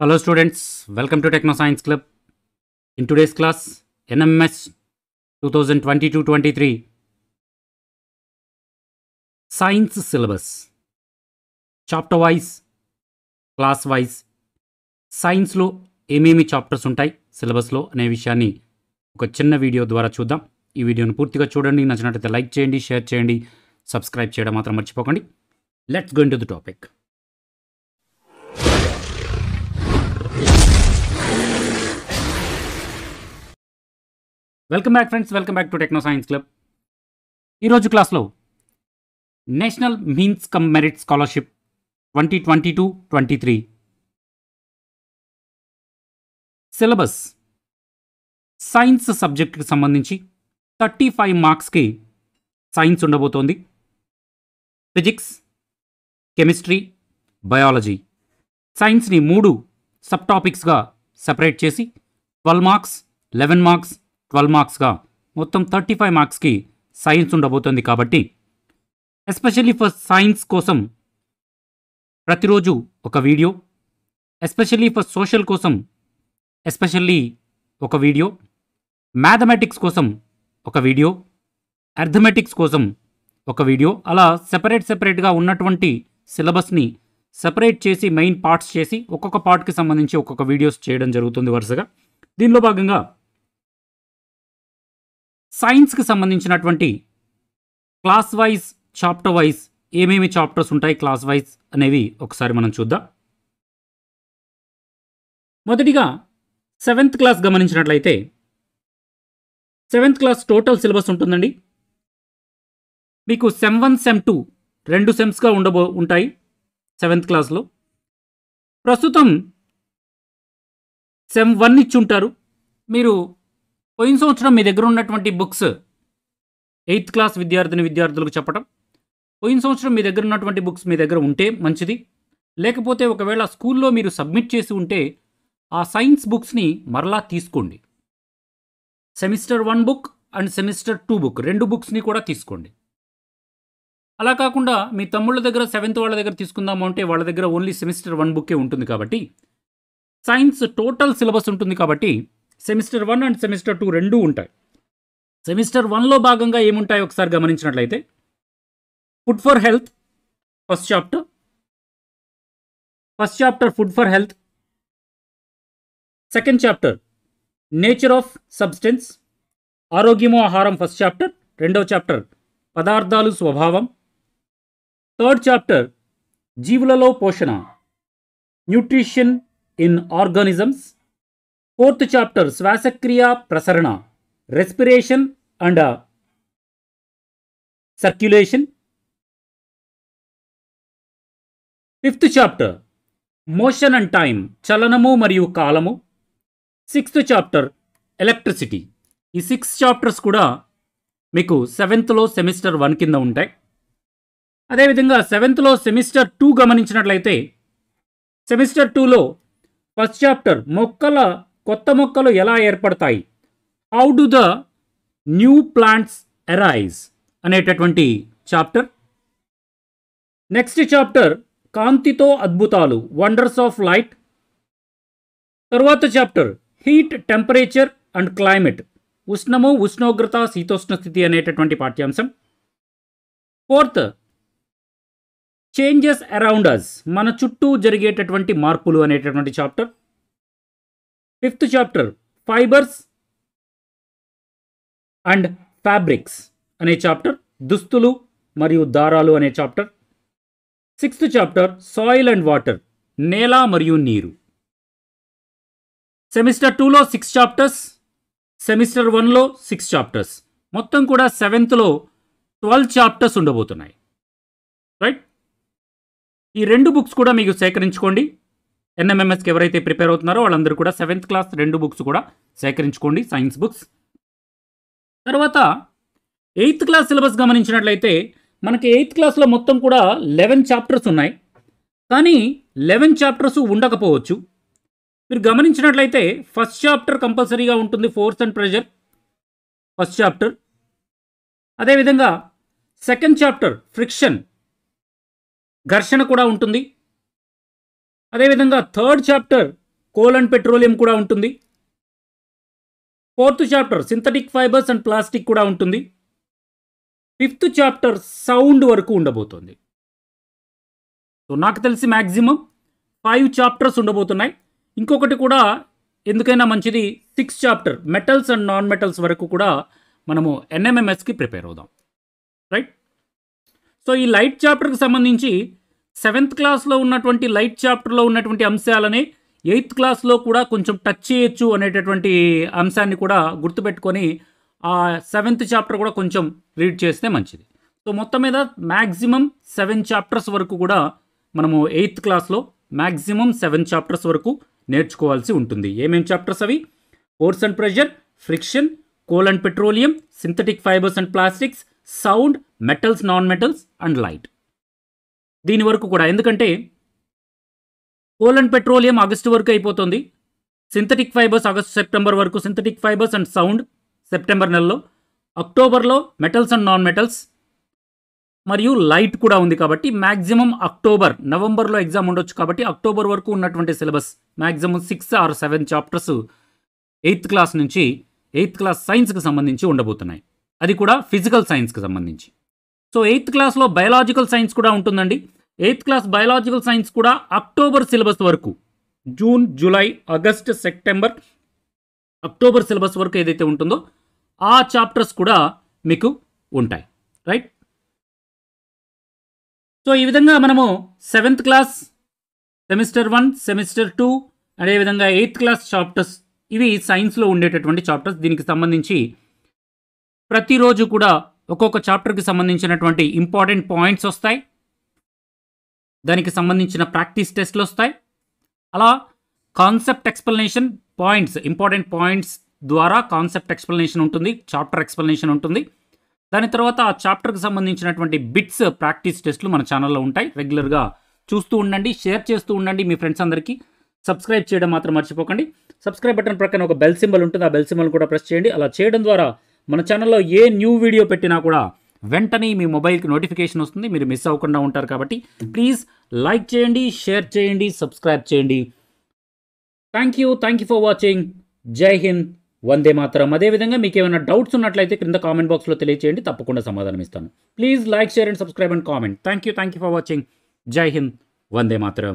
Hello students, welcome to Techno Science Club. In today's class, NMS 2022-23 Science Syllabus. Chapter wise class wise సైన్స్లో ఏమేమి chapters ఉంటాయి సిలబస్లో అనే విషయాన్ని ఒక చిన్న వీడియో ద్వారా చూద్దాం. ఈ వీడియోను పూర్తిగా చూడండి. నచ్చినట్లయితే లైక్ చేయండి షేర్ చేయండి సబ్స్క్రైబ్ చేయడం మాత్రం మర్చిపోకండి. Let's going to the topic welcome back friends welcome back to techno science club ఈరోజు క్లాస్లో national means cum merit scholarship twenty twenty two twenty three. Syllabus. Science సబ్జెక్ట్కి సంబంధించి థర్టీ ఫైవ్ మార్క్స్కి సైన్స్ ఉండబోతోంది. Physics chemistry biology. సైన్స్ని మూడు sub టాపిక్స్గా separate చేసి twelve marks eleven marks twelve మార్క్స్గా. మొత్తం థర్టీ ఫైవ్ మార్క్స్కి సైన్స్ ఉండబోతోంది కాబట్టి ఎస్పెషల్లీ ఫర్ సైన్స్ కోసం ప్రతిరోజు ఒక వీడియో ఎస్పెషల్లీ ఫర్ సోషల్ కోసం ఎస్పెషల్లీ ఒక వీడియో మ్యాథమెటిక్స్ కోసం ఒక వీడియో అర్థమెటిక్స్ కోసం ఒక వీడియో అలా సెపరేట్ సెపరేట్గా ఉన్నటువంటి సిలబస్ని సెపరేట్ చేసి మెయిన్ పార్ట్స్ చేసి ఒక్కొక్క పార్ట్కి సంబంధించి ఒక్కొక్క వీడియోస్ చేయడం జరుగుతుంది వరుసగా. దీనిలో భాగంగా సైన్స్కి సంబంధించినటువంటి క్లాస్ వైజ్ చాప్టర్ వైజ్ ఏమేమి చాప్టర్స్ ఉంటాయి క్లాస్ వైజ్ అనేవి ఒకసారి మనం చూద్దాం. మొదటిగా సెవెంత్ క్లాస్ గమనించినట్లయితే సెవెంత్ క్లాస్ టోటల్ సిలబస్ ఉంటుందండి. మీకు సెమ్ వన్ సెమ్ టూ రెండు సెమ్స్గా ఉండబో ఉంటాయి సెవెంత్ క్లాస్లో. ప్రస్తుతం సెమ్ వన్ ఇచ్చి ఉంటారు. మీరు పోయిన సంవత్సరం మీ దగ్గర ఉన్నటువంటి బుక్స్ ఎయిత్ క్లాస్ విద్యార్థిని విద్యార్థులకు చెప్పడం పోయిన సంవత్సరం మీ దగ్గర ఉన్నటువంటి బుక్స్ మీ దగ్గర ఉంటే మంచిది. లేకపోతే ఒకవేళ స్కూల్లో మీరు సబ్మిట్ చేసి ఉంటే ఆ సైన్స్ బుక్స్ని మరలా తీసుకోండి. Semester one book and semester two book రెండు బుక్స్ని కూడా తీసుకోండి. అలా కాకుండా మీ తమ్ముళ్ళ దగ్గర సెవెంత్ వాళ్ళ దగ్గర తీసుకుందాము అంటే వాళ్ళ దగ్గర ఓన్లీ సెమిస్టర్ వన్ బుక్కే ఉంటుంది కాబట్టి సైన్స్ టోటల్ సిలబస్ ఉంటుంది కాబట్టి semester one and semester two రెండూ ఉంటాయి. సెమిస్టర్ వన్లో భాగంగా ఏముంటాయో ఒకసారి గమనించినట్లయితే food for health first chapter first chapter food for health second chapter nature of substance ఆరోగ్యము ఆహారం ఫస్ట్ చాప్టర్ రెండవ చాప్టర్ పదార్థాలు స్వభావం. థర్డ్ చాప్టర్ జీవులలో పోషణ. Nutrition in organisms fourth chapter శ్వాసక్రియ ప్రసరణ. Respiration and circulation fifth chapter motion and time చలనము మరియు కాలము. సిక్స్త్ చాప్టర్ ఎలక్ట్రిసిటీ ఈ సిక్స్ చాప్టర్స్ కూడా మీకు సెవెంత్లో సెమిస్టర్ వన్ కింద ఉంటాయి. అదేవిధంగా సెవెంత్లో సెమిస్టర్ టూ గమనించినట్లయితే సెమిస్టర్ టూలో ఫస్ట్ చాప్టర్ మొక్కల కొత్త మొక్కలు ఎలా ఏర్పడతాయి? How do the new plants arise అనేటటువంటి చాప్టర్. నెక్స్ట్ చాప్టర్ కాంతితో అద్భుతాలు వండర్స్ ఆఫ్ లైట్ తరువాత chapter heat temperature and climate ఉష్ణము ఉష్ణోగ్రత శీతోష్ణ స్థితి అనేటటువంటి పాఠ్యాంశం. ఫోర్త్ చేంజెస్ అరౌండ్ అస్ మన చుట్టూ జరిగేటటువంటి మార్పులు అనేటటువంటి chapter fifth chapter fibres and fabrics అనే చాప్టర్ దుస్తులు మరియు దారాలు అనే chapter. Sixth chapter soil and water నేల మరియు నీరు. సెమిస్టర్ టూలో సిక్స్ చాప్టర్స్ సెమిస్టర్ వన్లో సిక్స్ చాప్టర్స్. మొత్తం కూడా సెవెంత్లో ట్వెల్వ్ చాప్టర్స్ ఉండబోతున్నాయి. రైట్? ఈ రెండు బుక్స్ కూడా మీకు సేకరించుకోండి. ఎన్ఎంఎంఎస్కి ఎవరైతే ప్రిపేర్ అవుతున్నారో వాళ్ళందరూ కూడా సెవెంత్ క్లాస్ రెండు బుక్స్ కూడా సేకరించుకోండి సైన్స్ బుక్స్. తర్వాత ఎయిత్ క్లాస్ సిలబస్ గమనించినట్లయితే మనకి ఎయిత్ క్లాస్లో మొత్తం కూడా లెవెన్ చాప్టర్స్ ఉన్నాయి. కానీ లెవెన్ చాప్టర్స్ ఉండకపోవచ్చు. మీరు గమనించినట్లయితే ఫస్ట్ చాప్టర్ కంపల్సరీగా ఉంటుంది force and pressure first chapter. అదేవిధంగా సెకండ్ చాప్టర్ ఫ్రిక్షన్. ఘర్షణ కూడా ఉంటుంది. అదేవిధంగా third chapter coal and petroleum కూడా ఉంటుంది. Fourth chapter synthetic fibres and plastic కూడా ఉంటుంది. ఫిఫ్త్ చాప్టర్ సౌండ్ వరకు ఉండబోతోంది. సో నాకు తెలిసి మ్యాక్సిమం ఫైవ్ చాప్టర్స్ ఉండబోతున్నాయి. ఇంకొకటి కూడా ఎందుకైనా మంచిది six chapter metals and non metals వరకు కూడా మనము ఎన్ఎంఎంఎస్కి ప్రిపేర్ అవుదాం. రైట్? సో ఈ లైట్ చాప్టర్కి సంబంధించి సెవెంత్ క్లాస్లో ఉన్నటువంటి లైట్ చాప్టర్లో ఉన్నటువంటి అంశాలని ఎయిత్ క్లాస్లో కూడా కొంచెం టచ్ చేయొచ్చు అనేటటువంటి అంశాన్ని కూడా గుర్తుపెట్టుకొని ఆ సెవెంత్ చాప్టర్ కూడా కొంచెం రీడ్ చేస్తే మంచిది. సో మొత్తం మీద మ్యాక్సిమం సెవెన్ చాప్టర్స్ వరకు కూడా మనము ఎయిత్ క్లాస్లో మ్యాక్సిమం సెవెన్ చాప్టర్స్ వరకు నేర్చుకోవాల్సి ఉంటుంది. ఏమేం చాప్టర్స్ అవి? Force and pressure friction coal and petroleum synthetic fibres and plastics sound metals non metals and light దీని వరకు కూడా. ఎందుకంటే కోల్ అండ్ పెట్రోలియం ఆగస్టు వరకు అయిపోతుంది. సింథటిక్ ఫైబర్స్ ఆగస్ట్ సెప్టెంబర్ వరకు. Synthetic fibres and sound September నెలలో. అక్టోబర్లో మెటల్స్ అండ్ నాన్ మెటల్స్. మరియు లైట్ కూడా ఉంది కాబట్టి మ్యాక్సిమం అక్టోబర్ నవంబర్లో ఎగ్జామ్ ఉండొచ్చు కాబట్టి అక్టోబర్ వరకు ఉన్నటువంటి syllabus. Maximum six or seven chapters eighth class నుంచి ఎయిత్ క్లాస్ సైన్స్కి సంబంధించి ఉండబోతున్నాయి. అది కూడా ఫిజికల్ సైన్స్కి సంబంధించి. సో ఎయిత్ క్లాస్లో బయలాజికల్ సైన్స్ కూడా ఉంటుందండి. ఎయిత్ క్లాస్ బయలాజికల్ సైన్స్ కూడా అక్టోబర్ సిలబస్ వరకు June July August September October syllabus వరకు ఏదైతే ఉంటుందో ఆ చాప్టర్స్ కూడా మీకు ఉంటాయి. రైట్? సో ఈ విధంగా మనము seventh class semester one semester two అదేవిధంగా ఎయిత్ క్లాస్ చాప్టర్స్ ఇవి సైన్స్లో ఉండేటటువంటి చాప్టర్స్. దీనికి సంబంధించి ప్రతిరోజు కూడా ఒక్కొక్క చాప్టర్కి సంబంధించినటువంటి ఇంపార్టెంట్ పాయింట్స్ వస్తాయి. దానికి సంబంధించిన ప్రాక్టీస్ టెస్ట్లు వస్తాయి. అలా concept explanation points important points ద్వారా కాన్సెప్ట్ ఎక్స్ప్లెనేషన్ ఉంటుంది చాప్టర్ ఎక్స్ప్లెనేషన్ ఉంటుంది. దాని తర్వాత ఆ చాప్టర్కి సంబంధించినటువంటి బిట్స్ ప్రాక్టీస్ టెస్ట్లు మన ఛానల్లో ఉంటాయి. రెగ్యులర్గా చూస్తూ ఉండండి షేర్ చేస్తూ ఉండండి మీ ఫ్రెండ్స్ అందరికీ. సబ్స్క్రైబ్ చేయడం మాత్రం మర్చిపోకండి. సబ్స్క్రైబ్ బటన్ ప్రక్కన ఒక బెల్ సింబల్ ఉంటుంది. ఆ బెల్ సింబల్ కూడా ప్రెస్ చేయండి. అలా చేయడం ద్వారా మన ఛానల్లో ఏ న్యూ వీడియో పెట్టినా కూడా వెంటనే మీ మొబైల్కి నోటిఫికేషన్ వస్తుంది. మీరు మిస్ అవ్వకుండా ఉంటారు కాబట్టి ప్లీజ్ లైక్ చేయండి షేర్ చేయండి సబ్స్క్రైబ్ చేయండి. Thank you thank you for watching Jai Hind Vande మాత్రం అదేవిధంగా మీకు ఏమైనా డౌట్స్ ఉన్నట్లయితే క్రింద కామెంట్ బాక్స్లో తెలియచేయండి తప్పకుండా సమాధానం ఇస్తాను. Please like share and subscribe and comment thank you thank you for watching Jai Hind Vande మాత్రం